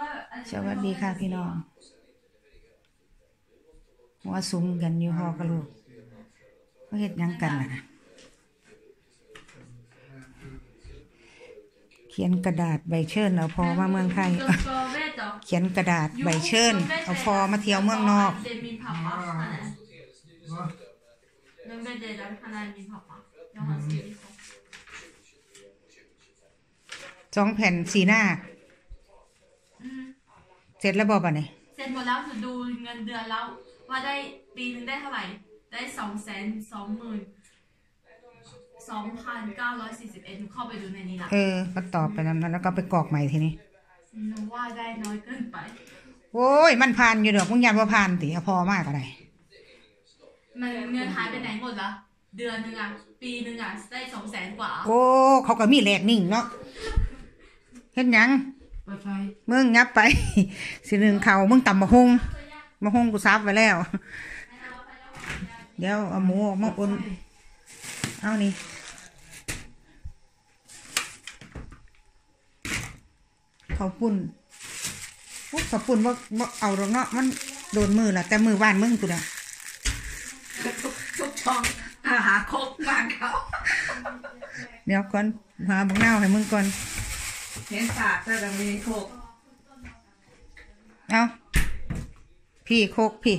ว่าอันนี้สวัสดีค่ะพี่น้องหัวซุ้มกันอยู่หอกระลูกเขาเฮ็ดหยังกันน่ะ เขียนกระดาษใบเชิญเอาพอมาเมืองไทยตัวตัวเวทเหรอเขียนกระดาษใบเชิญเอาพอมาเที่ยวเมืองนอกเดมินผับปะนั่นเป็นเดลันคณะมินผับปะยังมาซีรีส์สองแผ่นสีหน้าอืมเสร็จแล้วบอกป่ะเนี่ยเสร็จหมดแล้วหนูดูเงินเดือนแล้ว ว่าได้ปีนึงได้เท่าไหร่ ได้สองแสนสองหมื่นสองพันเก้าร้อยสี่สิบเอ็ดหนูเข้าไปดูในนี้ละเออ ก็ตอบไปนั้นแล้วก็ไปกรอกใหม่ทีนี้หนูว่าได้น้อยเกินไป โอ้ย มันผ่านอยู่ดอกมึงยันว่าผ่านติเอาพอมากอะไรมันเงินหายไปไหนหมดละเดือนหนึงอะปีหนึงอะได้สองแสนกว่า โอ้ เขาก็มีแหลกนิ่งเนาะเฮ็ดหยังเปิดไฟ มึงยับไป สิหนึ่งเขามึงตำมะฮงมะฮงกูซับไว้แล้ว เดี๋ยวเอาหมูออกมาอุ่นเอานี่เขาวปุ่นปุ๊บเขาวปุ่นว่าว่าเอาหรอกเนาะมันโดนมือละแต่มือบ้านมึงกูนะทุกช่องอาหาครบบ้านเขา เดี๋ยวก่อนหาบักนาวให้มึงก่อน เห็นสากแต่ยังมีโคกเอาพี่โคกพี่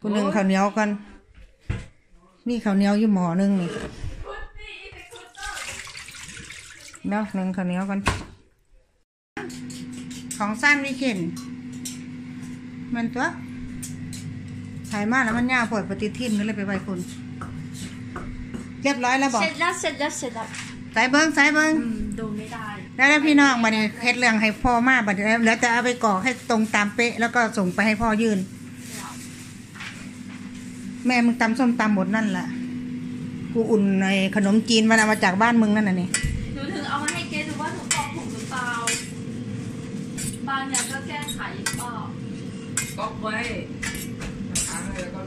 กูนึ่งข้าวเหนียวก่อนมีข้าวเหนียวอยู่หม้อหนึงนี่เดี๋ยวนึ่งข้าวเหนียวก่อนของสั้นวิเข็นมันตัวถ่ายมาแล้วมันยาวปวดปฏิทินก็เลยไปไว้คุณเรียบร้อยแล้วบอกเสร็จแล้วเสร็จแล้วเสร็จแล้วสายเบิ้งสายเบิ้งอืมดูไม่ได้ แล้วแล้วพี่น้องบัดนี้เฮ็ดเรื่องให้พ่อมาบัดนี้แล้วจะเอาไปกรอกให้ตรงตามเป๊ะ แล้วก็ส่งไปให้พ่อยื่น แม่มึงตำส้มตำหมดนั่นแหละกูอุ่นในขนมจีนมันเอามาจากบ้านมึงนั่นน่ะนี่หนูถึงเอามาให้เกดูว่าหนูตอบถูกหรือเปล่าบางอย่างก็แก้ไขเปล่าก๊อกไว้ถามอะไรก็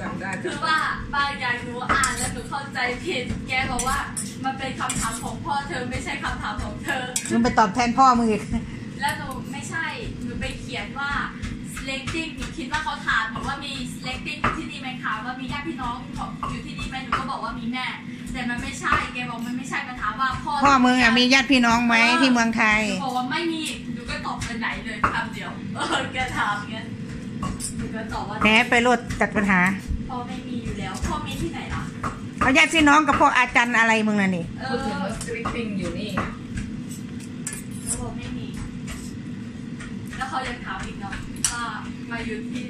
จำได้คือว่าบางอย่างหนูอ่านแล้วหนู เข้าใจผิด แกบอกว่า มันเป็นคำถามของพ่อเธอไม่ใช่คำถามของเธอ มึงไปตอบแทนพ่อมึงอีก แล้วหนูไม่ใช่หนูไปเขียนว่า selecting หนูคิดว่าเขาถามบอกว่ามี selecting อยู่ที่นี่ไหมคะว่ามีญาติพี่น้องอยู่ที่นี่ไหมหนูก็บอกว่ามีแม่ แต่มันไม่ใช่แกบอกมันไม่ใช่มาถามว่าพ่อพ่อมึงอะมีญาติพี่น้องไหมที่เมืองไทย หนูบอกว่าไม่มีหนูก็ตอบไปไหนเลยคำเดียวเออแกถามเงี้ยหนูก็ตอบว่าแหนไปรถจัดปัญหาพ่อไม่มีอยู่แล้วพ่อมีที่ไหนล่ะ เอาญาติพี่น้องกับพวกอาจารย์อะไรมึงน่ะนี่เอพูดถึงอว่าสตรีทติ้งอยู่นี่เขาบอกไม่มี แล้วเขายังถามอีกเนาะว่ามาอยู่ที่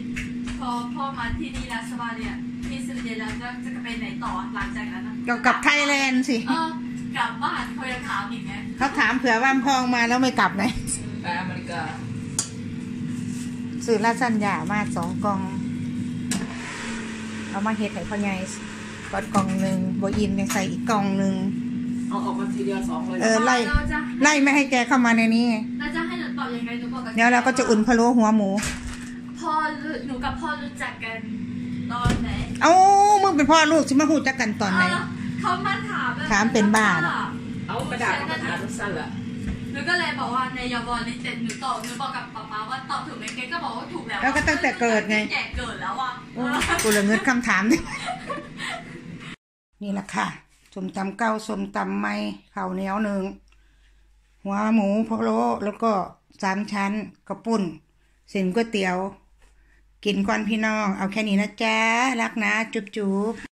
พอพ่อมาที่นี่แล้วสบายเนี่ยที่สวีเดนแล้วจะจะไปไหนต่อหลังจากนั้นนะเกี่ยวกับไทยแลนด์สิเออกลับบ้านเขายังถามอีกไงเขาถามเผื่อว่าพ่อมาแล้วไม่กลับไหนไปอเมริกาสื่อราชสัญญามาสองกล่อง เอามาเฮ็ดให้พ่อใหญ่ กดกล่องหนึ่งโบอินยังใส่อีกกล่องหนึ่งเอาออกมาทีเดียวสองเลยเออไล่เราจะไล่ไม่ให้แกเข้ามาในนี้ไงเราจะให้หนูตอบยังไงหนูบอกกับเดี๋ยวเราก็จะอุ่นพะโล้หัวหมู พ่อรู้หนูกับพ่อรู้จักกันตอนไหนเอ้ามึงเป็นพ่อลูกใช่ไหมาหูจักกันตอนไหนเาเขามาถามแบบถามเป็นบ้าเหรอ เอากระดาษมาถามสั้นละหนูก็เลยบอกว่าในยอบอลิเต็นหนูตอบหนูบอกกับป๊าป๊าว่าตอบถูกไหมแกก็บอกว่าถูกแล้วแล้วก็ตั้งแต่เกิดไง แกเกิดแล้วอะโอ้กูเลยเงืดคำถามนี่ นี่แหละค่ะสมตำเก้าสมตำไม้ข้าวเหนียวหนึ่งหัวหมูพะโล้แล้วก็สามชั้นกระปุ่นเส้นก๋วยเตี๋ยว กินก่อนพี่น้อง เอาแค่นี้นะจ๊ะ รักนะ จุ๊บจุ๊บ